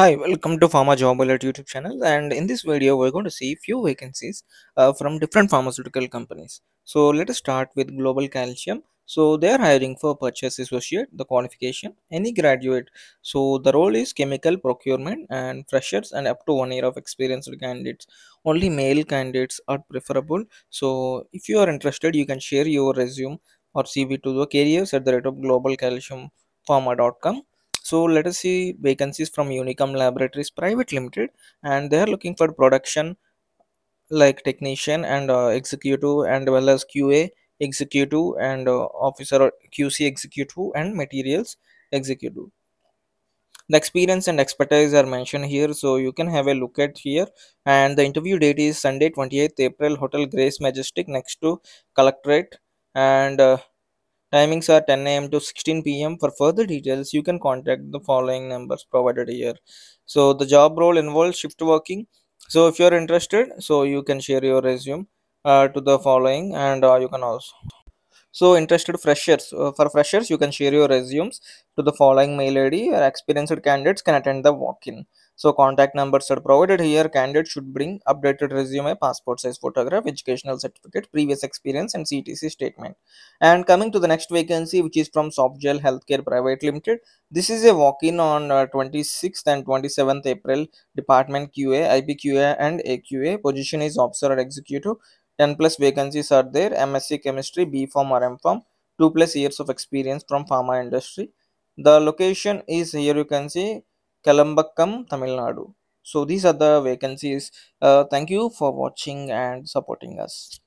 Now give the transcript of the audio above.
Hi, welcome to Pharma Job Alert YouTube channel. And in this video, we're going to see few vacancies uh, from different pharmaceutical companies. So let us start with Global Calcium. So they are hiring for purchase associate, the qualification, any graduate. So the role is chemical procurement and freshers and up to one year of experienced candidates. Only male candidates are preferable. So if you are interested, you can share your resume or CV to the careers at the rate of global calcium globalcalciumpharma.com so let us see vacancies from Unicum Laboratories Private Limited, and they are looking for production like technician and uh, executive, and well as QA executive and uh, officer QC executive and materials executive. The experience and expertise are mentioned here, so you can have a look at here. And the interview date is Sunday, 28th April, Hotel Grace Majestic next to Collectorate, and uh, Timings are 10 a.m. to 16 p.m. For further details, you can contact the following numbers provided here. So the job role involves shift working. So if you're interested, so you can share your resume uh, to the following, and uh, you can also. So interested freshers uh, for freshers, you can share your resumes to the following mail ID. Or experienced candidates can attend the walk-in. So contact numbers are provided here. Candidate should bring updated resume, passport size photograph, educational certificate, previous experience, and CTC statement. And coming to the next vacancy, which is from Softgel Healthcare Private Limited. This is a walk-in on uh, 26th and 27th April. Department QA, IPQA, and AQA. Position is officer or executive. 10 plus vacancies are there. MSc Chemistry, B Pharm or M Pharm 2 plus years of experience from pharma industry. The location is here you can see Kalambakam, Tamil Nadu. So these are the vacancies. Uh, thank you for watching and supporting us.